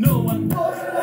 no one knows.